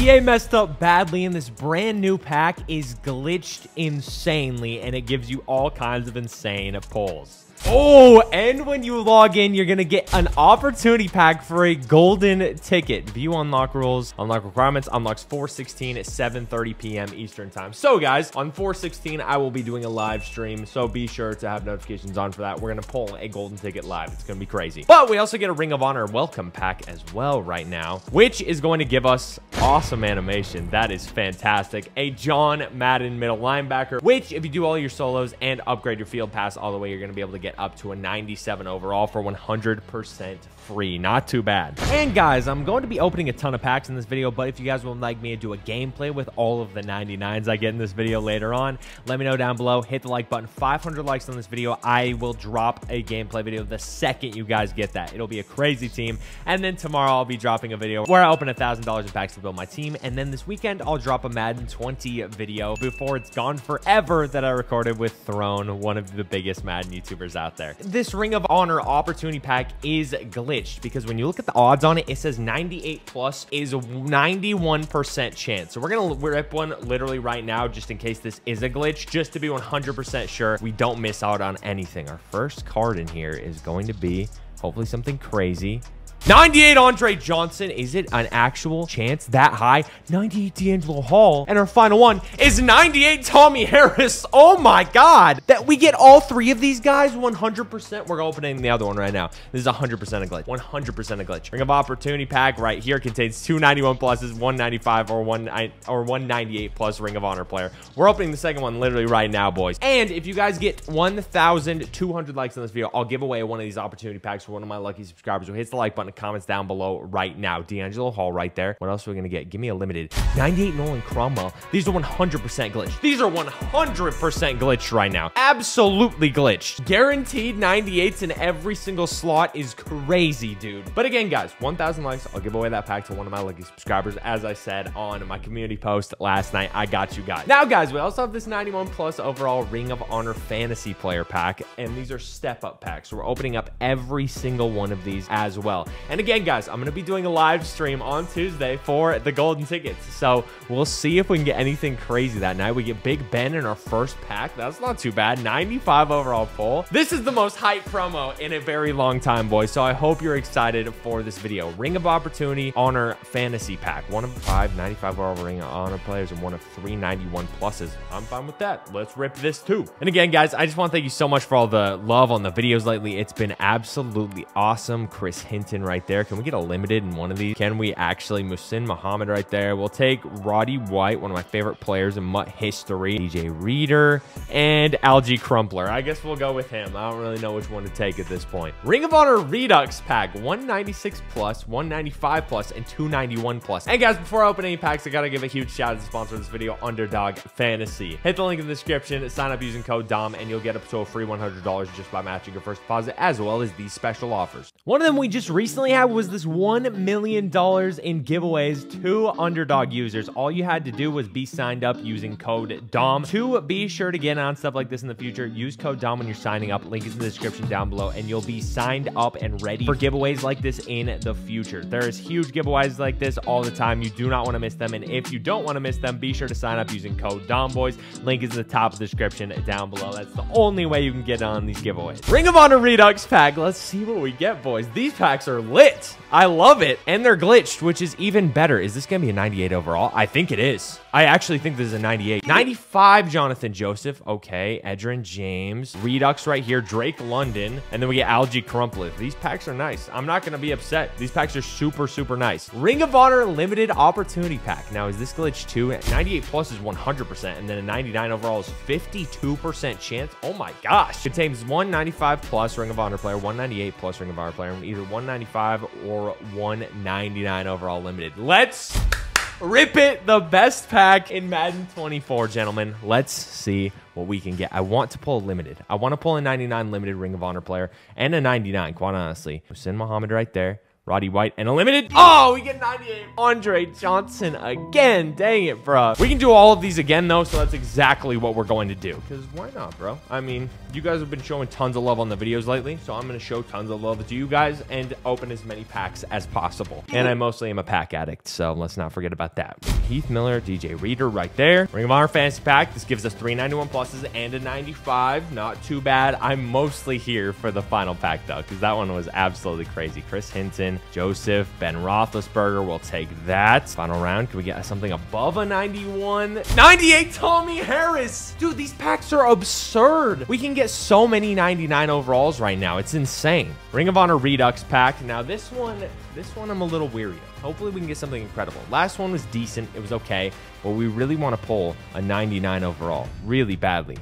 EA messed up badly and this brand new pack is glitched insanely and it gives you all kinds of insane pulls. Oh, and when you log in, you're going to get an opportunity pack for a golden ticket. View unlock rules, unlock requirements, unlocks 416 at 7.30 p.m. Eastern time. So guys, on 416, I will be doing a live stream. So be sure to have notifications on for that. We're going to pull a golden ticket live. It's going to be crazy. But we also get a Ring of Honor welcome pack as well right now, which is going to give us awesome animation. That is fantastic. A John Madden middle linebacker, which if you do all your solos and upgrade your field pass all the way, you're going to be able to get get up to a 97 overall for 100% free. Not too bad. And guys, I'm going to be opening a ton of packs in this video, but if you guys would like me to do a gameplay with all of the 99s I get in this video later on, let me know down below. Hit the like button. 500 likes on this video. I will drop a gameplay video the second you guys get that. It'll be a crazy team. And then tomorrow I'll be dropping a video where I open a $1,000 in packs to build my team. And then this weekend I'll drop a Madden 20 video before it's gone forever that I recorded with Throne, one of the biggest Madden YouTubers out there. This Ring of Honor opportunity pack is glitched because when you look at the odds on it, it says 98 plus is a 91% chance. So we're going to rip one literally right now just in case this is a glitch, just to be 100% sure we don't miss out on anything. Our first card in here is going to be hopefully something crazy. 98 Andre Johnson. Is it an actual chance that high? 98 DeAngelo Hall. And our final one is 98 Tommie Harris. Oh my God. That we get all three of these guys 100%. We're opening the other one right now. This is 100% a glitch. 100% a glitch. Ring of Opportunity pack right here contains 291 pluses, 195 or one or 198 plus Ring of Honor player. We're opening the second one literally right now, boys. And if you guys get 1,200 likes on this video, I'll give away one of these opportunity packs for one of my lucky subscribers who hits the like button the comments down below right now. DeAngelo Hall right there. What else are we going to get? Give me a limited. 98 Nolan Cromwell. These are 100% glitched. These are 100% glitched right now. Absolutely glitched. Guaranteed 98s in every single slot is crazy, dude. But again, guys, 1,000 likes. I'll give away that pack to one of my lucky subscribers. As I said on my community post last night, I got you guys. Now, guys, we also have this 91 plus overall Ring of Honor fantasy player pack, and these are step up packs. We're opening up every single one of these as well. And again, guys, I'm going to be doing a live stream on Tuesday for the golden tickets. So we'll see if we can get anything crazy that night. We get Big Ben in our first pack. That's not too bad. 95 overall pull. This is the most hype promo in a very long time, boys. So I hope you're excited for this video. Ring of Opportunity Honor Fantasy Pack. One of five 95 overall Ring of Honor players and one of three 91 pluses. I'm fine with that. Let's rip this too. And again, guys, I just want to thank you so much for all the love on the videos lately. It's been absolutely awesome. Chris Hinton right there. Can we get a limited in one of these? Can we actually? Muhsin Muhammad right there. We'll take Roddy White, one of my favorite players in MUT history. DJ Reader and Alge Crumpler. I guess we'll go with him. I don't really know which one to take at this point. Ring of Honor Redux pack. 196 plus, 195 plus, and 291 plus. And guys, before I open any packs, I gotta give a huge shout out to the sponsor of this video, Underdog Fantasy. Hit the link in the description, sign up using code DOM, and you'll get up to a free $100 just by matching your first deposit, as well as these special offers. One of them we just recently had was was this $1 million in giveaways to underdog users. All you had to do was be signed up using code DOM. To be sure to get on stuff like this in the future, use code DOM when you're signing up. Link is in the description down below, and you'll be signed up and ready for giveaways like this in the future. There is huge giveaways like this all the time. You do not want to miss them. And if you don't want to miss them, be sure to sign up using code DOM, boys. Link is in the top of the description down below. That's the only way you can get on these giveaways. Ring of Honor Redux pack. Let's see what we get, boys. These packs are lit. I love it. And they're glitched, which is even better. Is this going to be a 98 overall? I think it is. I actually think this is a 98. 95, Johnathan Joseph. Okay. Edgerrin James. Redux right here. Drake London. And then we get Alge Crumpler. These packs are nice. I'm not going to be upset. These packs are super, super nice. Ring of Honor Limited Opportunity Pack. Now, is this glitch too? 98 plus is 100%. And then a 99 overall is 52% chance. Oh my gosh. Contains 195 plus Ring of Honor player, 198 plus Ring of Honor player, and either 195 or 199 overall limited. Let's rip it. The best pack in Madden 24, gentlemen. Let's see what we can get. I want to pull a limited. I want to pull a 99 limited Ring of Honor player and a 99, quite honestly. Muhsin Muhammad right there. Roddy White, and a limited. Oh, we get 98. Andre Johnson again. Dang it, bro. We can do all of these again, though, so that's exactly what we're going to do. Because why not, bro? I mean, you guys have been showing tons of love on the videos lately, so I'm going to show tons of love to you guys and open as many packs as possible. And I mostly am a pack addict, so let's not forget about that. Heath Miller, DJ Reader right there. Ring of Honor Fantasy Pack. This gives us 391 pluses and a 95. Not too bad. I'm mostly here for the final pack, though, because that one was absolutely crazy. Chris Hinton, Joseph, Ben Roethlisberger. We'll take that. Final round. Can we get something above a 91? 98 Tommie Harris. Dude, these packs are absurd. We can get so many 99 overalls right now. It's insane. Ring of Honor Redux pack. Now, this one, this one I'm a little weary of. Hopefully we can get something incredible. Last one was decent. It was okay. But we really want to pull a 99 overall really badly.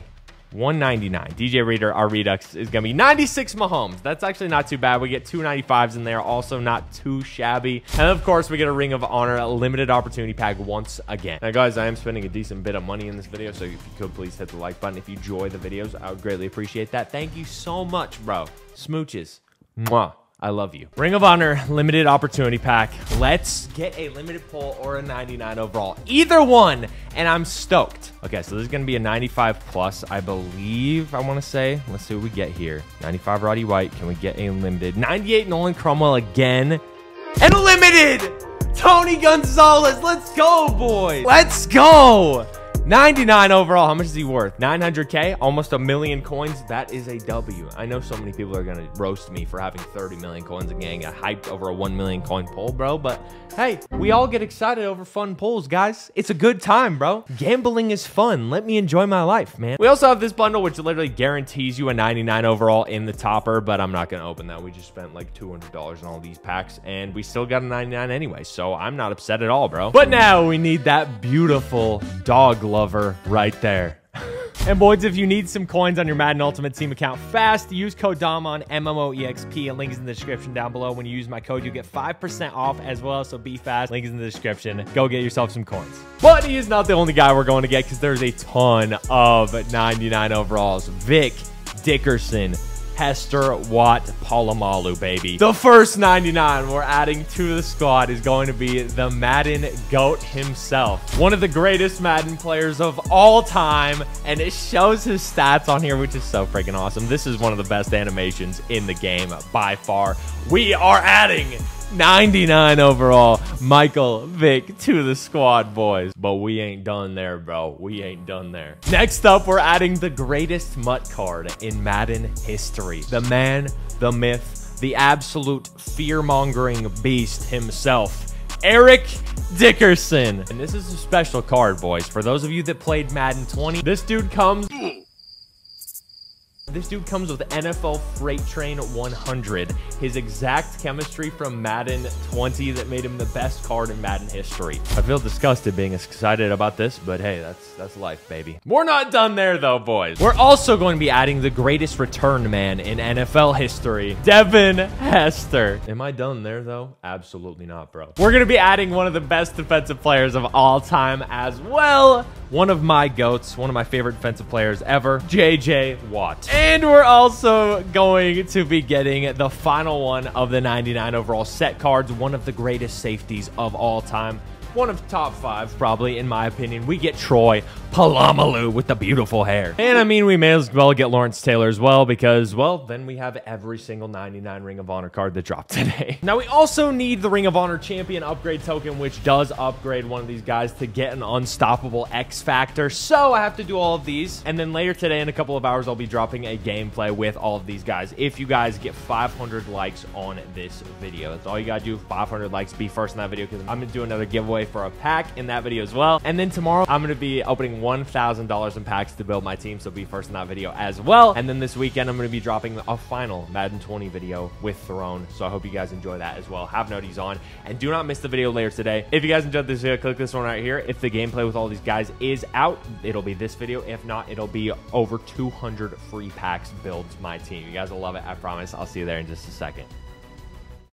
199. DJ Reader, our Redux is going to be 96 Mahomes. That's actually not too bad. We get 295s in there. Also not too shabby. And of course, we get a Ring of Honor a limited opportunity pack once again. Now, guys, I am spending a decent bit of money in this video. So if you could please hit the like button. If you enjoy the videos, I would greatly appreciate that. Thank you so much, bro. Smooches. Mwah. I love you. Ring of Honor limited opportunity pack. Let's get a limited pull or a 99 overall. Either one, and I'm stoked. Okay, so this is to be a 95 plus, I believe, I want to say. Let's see what we get here. 95 Roddy White. Can we get a limited? 98 Nolan Cromwell again. And a limited! Tony Gonzalez. Let's go, boy. Let's go. 99 overall. How much is he worth? 900K? Almost a million coins. That is a W. I know so many people are going to roast me for having 30 million coins and getting hyped over a 1 million coin pull, bro. But hey, we all get excited over fun pulls, guys. It's a good time, bro. Gambling is fun. Let me enjoy my life, man. We also have this bundle, which literally guarantees you a 99 overall in the topper, but I'm not going to open that. We just spent like $200 on all these packs, and we still got a 99 anyway, so I'm not upset at all, bro. But now we need that beautiful dog lover right there. And boys, if you need some coins on your Madden Ultimate Team account fast, use code DAMON, M-M-O-E-X-P, and link is in the description down below. When you use my code, you get 5% off as well, so be fast. Link is in the description. Go get yourself some coins. But he is not the only guy we're going to get because there's a ton of 99 overalls. Vic Dickerson, Hester Watt Polamalu, baby. The first 99 we're adding to the squad is going to be the Madden GOAT himself. One of the greatest Madden players of all time, and it shows his stats on here, which is so freaking awesome. This is one of the best animations in the game by far. We are adding 99 overall. Michael Vick to the squad, boys. But we ain't done there, bro. We ain't done there. Next up, we're adding the greatest MUT card in Madden history. The man, the myth, the absolute fear-mongering beast himself. Eric Dickerson. And this is a special card, boys. For those of you that played Madden 20, this dude comes this dude comes with NFL Freight Train 100, his exact chemistry from Madden 20 that made him the best card in Madden history. I feel disgusted being excited about this, but hey, that's that's life, baby. We're not done there though, boys. We're also going to be adding the greatest return man in NFL history, Devin Hester. Am I done there though? Absolutely not, bro. We're going to be adding one of the best defensive players of all time as well. One of my goats, one of my favorite defensive players ever, JJ Watt. And we're also going to be getting the final one of the 99 overall set cards, one of the greatest safeties of all time one of top five, probably, in my opinion. We get Troy Polamalu with the beautiful hair. And I mean, we may as well get Lawrence Taylor as well because, well, then we have every single 99 Ring of Honor card that dropped today. now, we also need the Ring of Honor Champion upgrade token, which does upgrade one of these guys to get an unstoppable X Factor. So I have to do all of these. And then later today, in a couple of hours, I'll be dropping a gameplay with all of these guys. If you guys get 500 likes on this video, that's all you gotta do. 500 likes, be first in that video because I'm gonna do another giveaway for a pack in that video as well. And then tomorrow, I'm going to be opening $1,000 in packs to build my team, so be first in that video as well. And then this weekend, I'm going to be dropping a final Madden 20 video with Throne, so I hope you guys enjoy that as well. Have noties on, and do not miss the video later today. If you guys enjoyed this video, click this one right here. If the gameplay with all these guys is out, it'll be this video. If not, it'll be over 200 free packs builds my team. You guys will love it, I promise. I'll see you there in just a second.